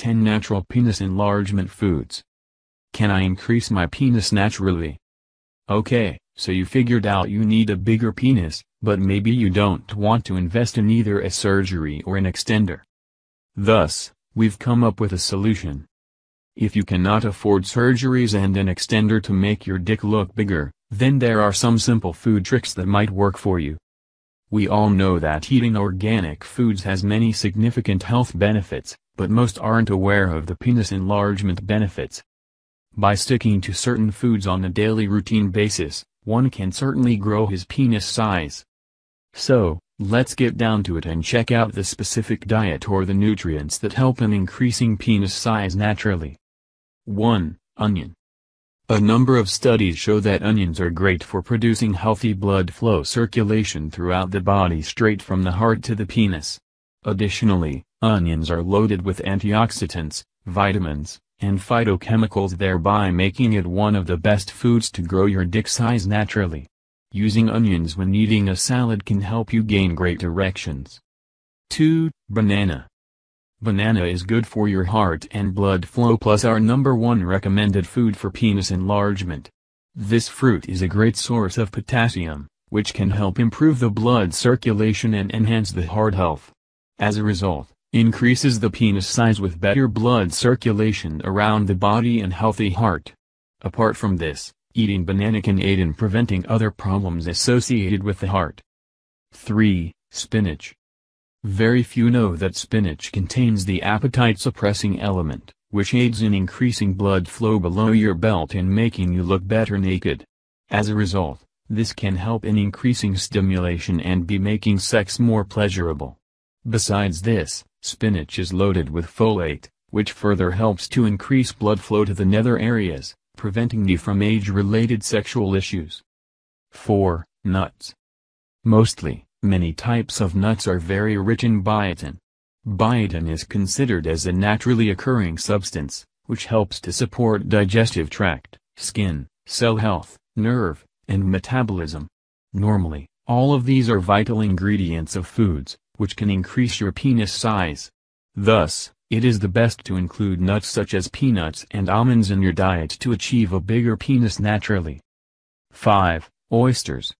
10 Natural Penis Enlargement Foods. Can I increase my penis naturally? Okay, so you figured out you need a bigger penis, but maybe you don't want to invest in either a surgery or an extender. Thus, we've come up with a solution. If you cannot afford surgeries and an extender to make your dick look bigger, then there are some simple food tricks that might work for you. We all know that eating organic foods has many significant health benefits, but most aren't aware of the penis enlargement benefits. By sticking to certain foods on a daily routine basis, one can certainly grow his penis size. So, let's get down to it and check out the specific diet or the nutrients that help in increasing penis size naturally. 1. Onion. A number of studies show that onions are great for producing healthy blood flow circulation throughout the body straight from the heart to the penis. Additionally, onions are loaded with antioxidants, vitamins, and phytochemicals thereby making it one of the best foods to grow your dick size naturally. Using onions when eating a salad can help you gain great erections. 2. Banana. Banana is good for your heart and blood flow plus our number one recommended food for penis enlargement. This fruit is a great source of potassium, which can help improve the blood circulation and enhance the heart health. As a result, increases the penis size with better blood circulation around the body and healthy heart. Apart from this, eating banana can aid in preventing other problems associated with the heart. 3. Spinach. Very few know that spinach contains the appetite-suppressing element, which aids in increasing blood flow below your belt and making you look better naked. As a result, this can help in increasing stimulation and be making sex more pleasurable. Besides this, spinach is loaded with folate, which further helps to increase blood flow to the nether areas, preventing you from age-related sexual issues. 4. Nuts. Mostly, Many types of nuts are very rich in biotin. Biotin is considered as a naturally occurring substance, which helps to support digestive tract, skin, cell health, nerve, and metabolism. Normally, all of these are vital ingredients of foods, which can increase your penis size. Thus, it is the best to include nuts such as peanuts and almonds in your diet to achieve a bigger penis naturally. 5. Oysters.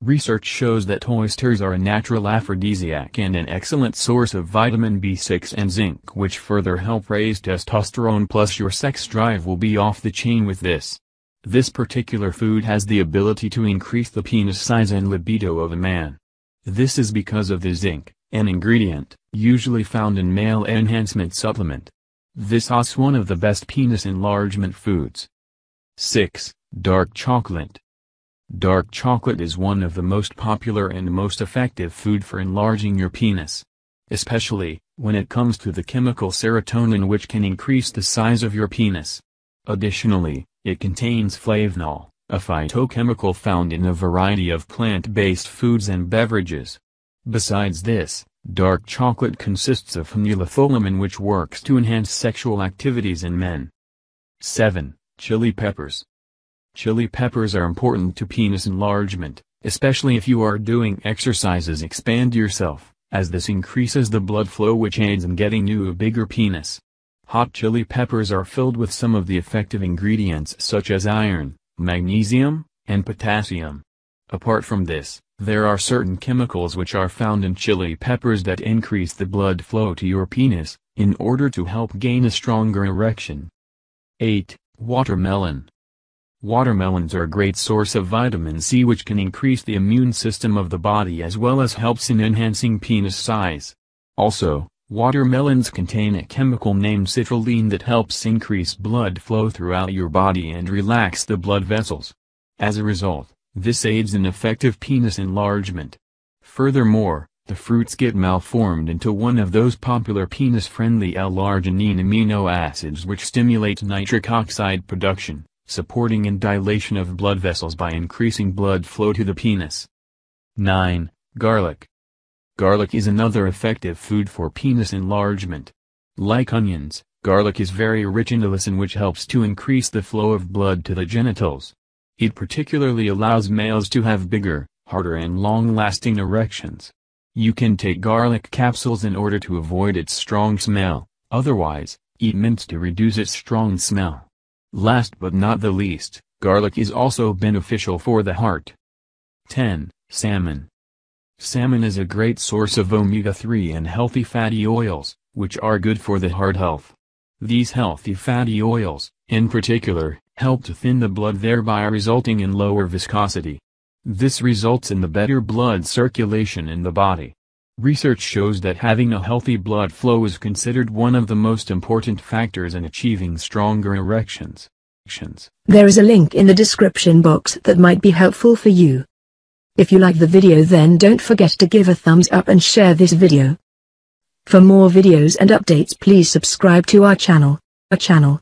Research shows that oysters are a natural aphrodisiac and an excellent source of vitamin B6 and zinc which further help raise testosterone plus your sex drive will be off the chain with this. This particular food has the ability to increase the penis size and libido of a man. This is because of the zinc, an ingredient, usually found in male enhancement supplement. This is one of the best penis enlargement foods. 6. Dark chocolate. Dark chocolate is one of the most popular and most effective food for enlarging your penis. Especially, when it comes to the chemical serotonin which can increase the size of your penis. Additionally, it contains flavanol, a phytochemical found in a variety of plant-based foods and beverages. Besides this, dark chocolate consists of phenylethylamine which works to enhance sexual activities in men. 7. Chili peppers. Chili peppers are important to penis enlargement, especially if you are doing exercises expand yourself, as this increases the blood flow which aids in getting you a bigger penis. Hot chili peppers are filled with some of the effective ingredients such as iron, magnesium, and potassium. Apart from this, there are certain chemicals which are found in chili peppers that increase the blood flow to your penis, in order to help gain a stronger erection. 8. Watermelon Watermelons are a great source of vitamin C which can increase the immune system of the body as well as helps in enhancing penis size. Also, watermelons contain a chemical named citrulline that helps increase blood flow throughout your body and relax the blood vessels. As a result, this aids in effective penis enlargement. Furthermore, the fruits get malformed into one of those popular penis-friendly L-arginine amino acids which stimulate nitric oxide production supporting and dilation of blood vessels by increasing blood flow to the penis. 9. Garlic. Garlic is another effective food for penis enlargement. Like onions, garlic is very rich in allicin which helps to increase the flow of blood to the genitals. It particularly allows males to have bigger, harder and long-lasting erections. You can take garlic capsules in order to avoid its strong smell, otherwise, Eat mint to reduce its strong smell. Last but not the least, garlic is also beneficial for the heart. 10. Salmon. Salmon is a great source of omega-3 and healthy fatty oils, which are good for the heart health. These healthy fatty oils, in particular, help to thin the blood thereby resulting in lower viscosity. This results in the better blood circulation in the body. Research shows that having a healthy blood flow is considered one of the most important factors in achieving stronger erections. There is a link in the description box that might be helpful for you. If you like the video then don't forget to give a thumbs up and share this video. For more videos and updates please subscribe to our channel, our channel.